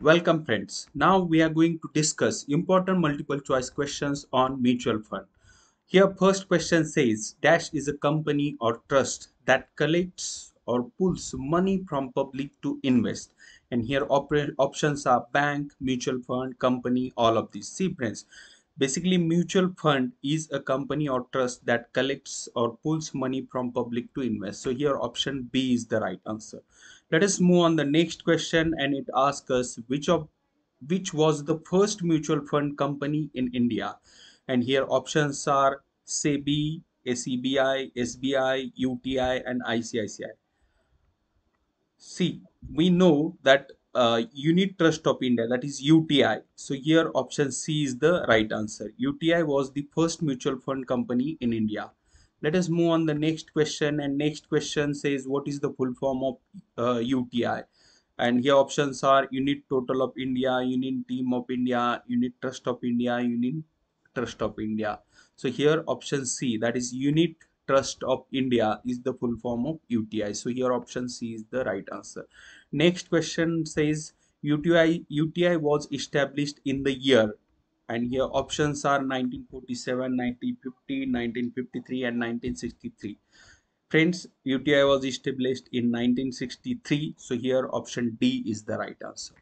Welcome friends. Now we are going to discuss important multiple choice questions on mutual fund. Here first question says Dash is a company or trust that collects or pulls money from public to invest. And here op options are bank, mutual fund, company, all of these. See friends, basically mutual fund is a company or trust that collects or pulls money from public to invest. So here option B is the right answer. Let us move on the next question and it asks us which of which was the first mutual fund company in India. And here options are SEBI, SEBI, SBI, UTI and ICICI. See, we know that uh, Unit Trust of India, that is UTI. So here option C is the right answer. UTI was the first mutual fund company in India let us move on. The next question and next question says what is the full form of uh, UTI and here options are unit total of India unit team of India unit trust of India unit trust of India. So here option C that is unit trust of India is the full form of UTI so here option C is the right answer. Next question says UTI UTI was established in the year and here options are 1947 1950 1953 and 1963 friends uti was established in 1963 so here option d is the right answer.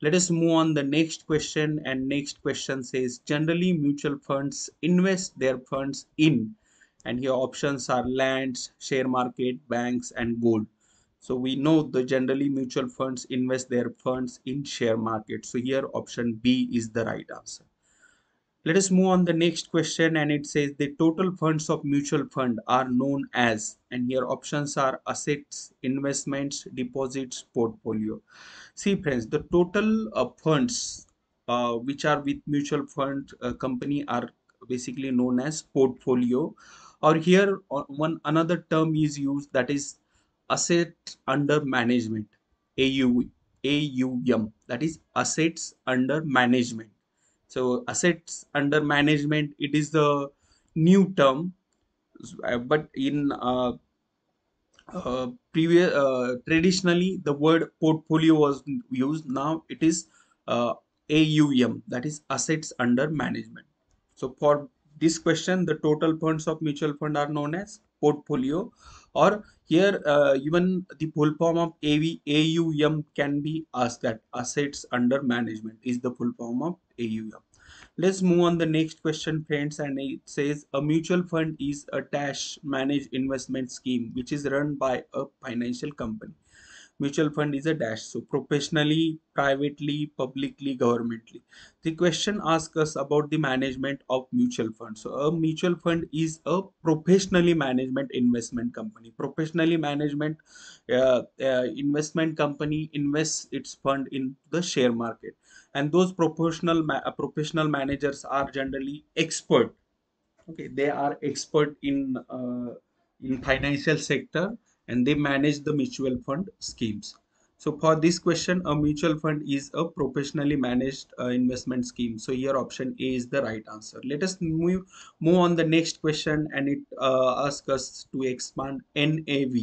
Let us move on the next question. And next question says generally mutual funds invest their funds in. And here options are lands share market banks and gold. So we know the generally mutual funds invest their funds in share market. So here option b is the right answer let us move on the next question and it says the total funds of mutual fund are known as and here options are assets, investments, deposits, portfolio. See friends, the total uh, funds uh, which are with mutual fund uh, company are basically known as portfolio or here uh, one another term is used that is asset under management AU, AUM that is assets under management so assets under management it is the new term. Uh, but in uh, uh, previous uh, traditionally the word portfolio was used. Now it is uh, AUM that is assets under management. So for this question the total funds of mutual fund are known as portfolio. Or here uh, even the full form of AV, AUM can be asked that assets under management is the full form of AUM let's move on the next question friends and it says a mutual fund is a dash managed investment scheme which is run by a financial company mutual fund is a dash. So professionally privately publicly governmentally. The question asks us about the management of mutual fund so a mutual fund is a professionally management investment company. Professionally management uh, uh, investment company invests its fund in the share market. And those professional ma uh, professional managers are generally expert. Okay they are expert in uh, in financial sector and they manage the mutual fund schemes. So for this question a mutual fund is a professionally managed uh, investment scheme. So here option a is the right answer. Let us move move on the next question and it uh, asks us to expand nav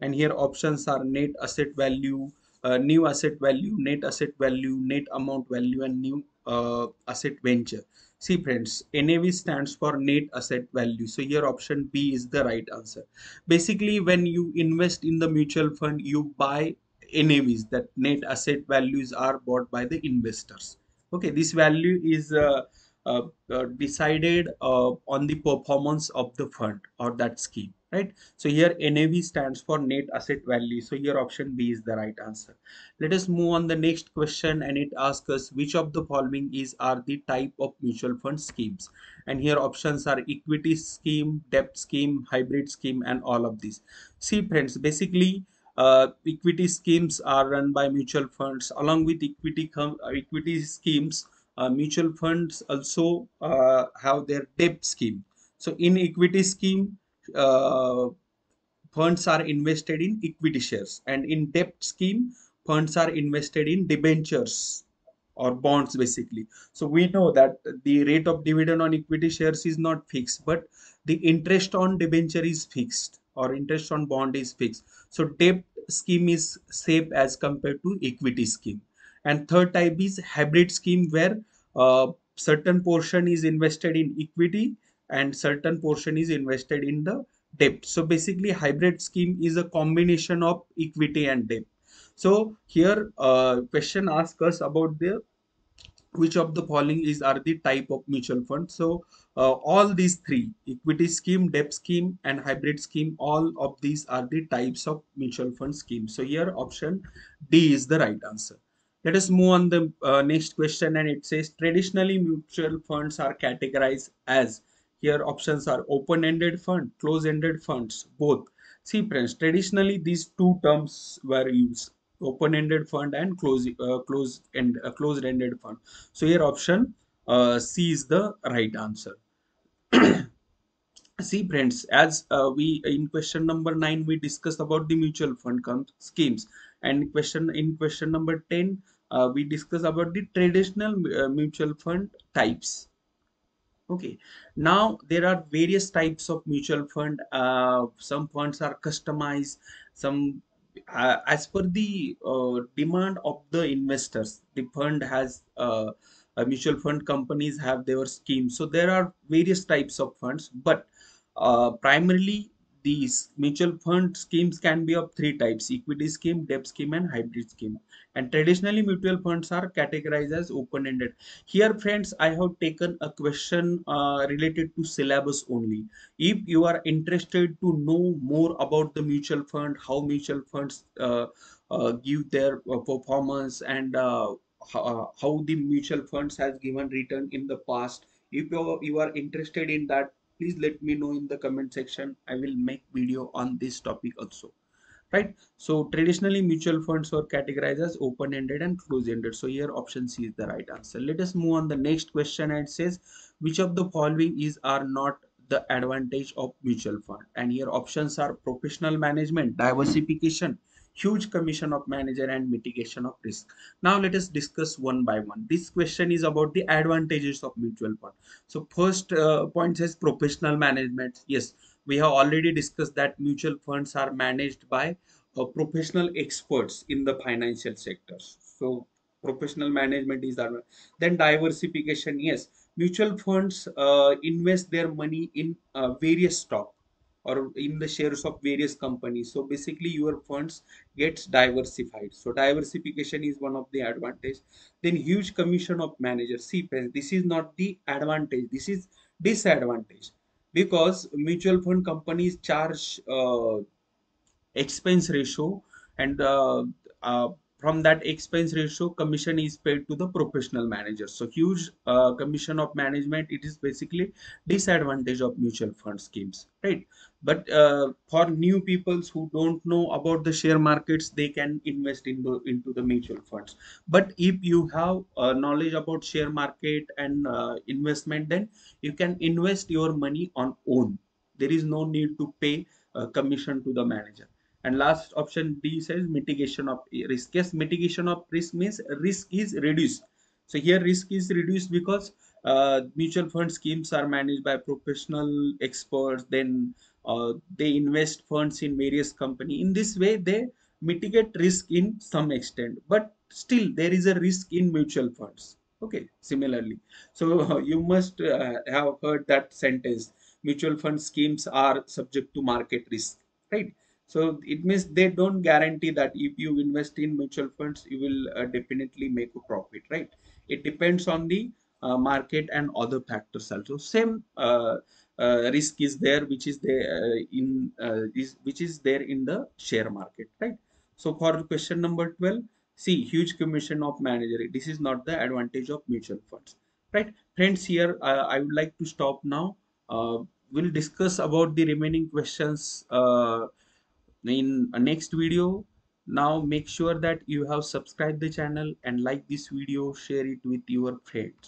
and here options are net asset value uh, new asset value, net asset value, net amount value, and new uh, asset venture. See friends, NAV stands for net asset value. So here option B is the right answer. Basically, when you invest in the mutual fund, you buy NAVs that net asset values are bought by the investors. Okay, this value is uh, uh, uh, decided uh, on the performance of the fund or that scheme right? So here nav stands for net asset value. So here option b is the right answer. Let us move on the next question and it asks us which of the following is are the type of mutual fund schemes? And here options are equity scheme debt scheme hybrid scheme and all of these. See friends basically uh, equity schemes are run by mutual funds. Along with equity equity schemes uh, mutual funds also uh, have their debt scheme. So in equity scheme uh, funds are invested in equity shares. And in debt scheme funds are invested in debentures or bonds basically. So we know that the rate of dividend on equity shares is not fixed but the interest on debenture is fixed or interest on bond is fixed. So debt scheme is safe as compared to equity scheme. And third type is hybrid scheme where uh, certain portion is invested in equity and certain portion is invested in the debt. So basically hybrid scheme is a combination of equity and debt. So here uh, question asks us about the which of the following is are the type of mutual fund? So uh, all these three equity scheme debt scheme and hybrid scheme all of these are the types of mutual fund scheme. So here option d is the right answer. Let us move on the uh, next question and it says traditionally mutual funds are categorized as here options are open-ended fund close-ended funds both. See friends traditionally these two terms were used open-ended fund and close uh, close end uh, closed-ended fund. So here option uh, c is the right answer. See friends as uh, we in question number 9 we discussed about the mutual fund schemes. And question in question number 10 uh, we discussed about the traditional uh, mutual fund types okay. Now there are various types of mutual fund. Uh, some funds are customized. Some uh, as per the uh, demand of the investors the fund has uh, mutual fund companies have their schemes. So there are various types of funds but uh, primarily these mutual fund schemes can be of three types equity scheme debt scheme and hybrid scheme. And traditionally mutual funds are categorized as open-ended. Here friends i have taken a question uh, related to syllabus only. If you are interested to know more about the mutual fund how mutual funds uh, uh, give their uh, performance and uh, how, uh, how the mutual funds has given return in the past if you are interested in that please let me know in the comment section. I will make video on this topic also. Right? So traditionally mutual funds are categorized as open-ended and closed-ended. So here option c is the right answer. Let us move on. The next question and says which of the following is are not the advantage of mutual fund? And here options are professional management diversification huge commission of manager and mitigation of risk. Now let us discuss one by one. This question is about the advantages of mutual fund. So first uh, point says professional management. Yes we have already discussed that mutual funds are managed by uh, professional experts in the financial sectors. So professional management is that then diversification. Yes mutual funds uh, invest their money in uh, various stock or in the shares of various companies. So basically your funds gets diversified. So diversification is one of the advantage. Then huge commission of manager. See this is not the advantage. This is disadvantage. Because mutual fund companies charge uh, expense ratio and uh, uh, from that expense ratio commission is paid to the professional manager. So huge uh, commission of management it is basically disadvantage of mutual fund schemes right? But uh, for new peoples who don't know about the share markets they can invest in the, into the mutual funds. But if you have uh, knowledge about share market and uh, investment then you can invest your money on own. There is no need to pay commission to the manager and last option d says mitigation of risk. Yes mitigation of risk means risk is reduced. So here risk is reduced because uh, mutual fund schemes are managed by professional experts. Then uh, they invest funds in various company. In this way they mitigate risk in some extent. But still there is a risk in mutual funds. Okay similarly. So you must uh, have heard that sentence. Mutual fund schemes are subject to market risk. Right so it means they don't guarantee that if you invest in mutual funds you will uh, definitely make a profit right? It depends on the uh, market and other factors also. Same uh, uh risk is there which is there uh, in uh, is which is there in the share market right? So for question number 12 see huge commission of manager. This is not the advantage of mutual funds right? Friends here i would like to stop now. We'll discuss about the remaining questions in next video now make sure that you have subscribed the channel and like this video share it with your friends